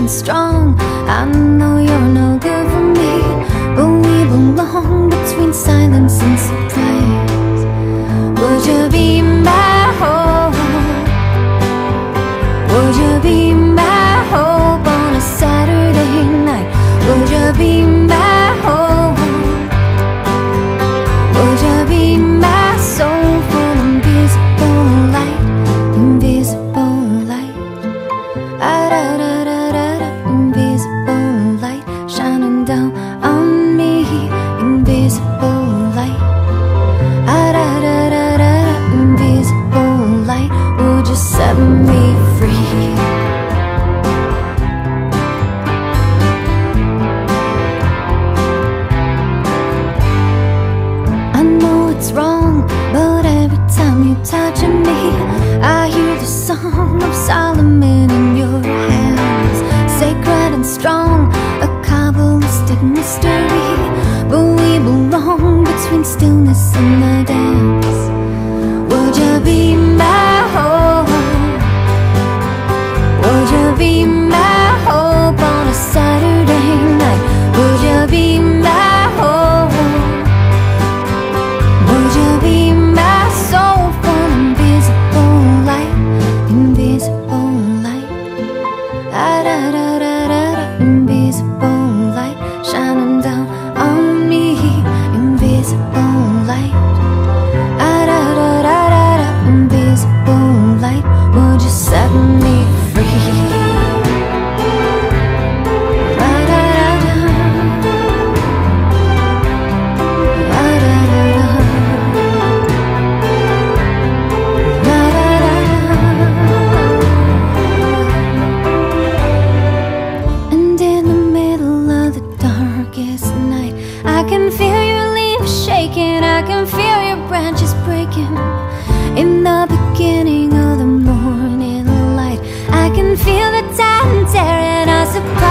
and strong I know you're no good for me But we belong between silence and surprise Would you be my hope? Would you be my hope on a Saturday night? Would you be my hope? Would you be my soul wrong, but every time you touch me, I hear the song of Solomon in your hands. Sacred and strong, a Kabbalistic mystery. But we belong between stillness and the dance. beginning of the morning light. I can feel the time tearing us apart.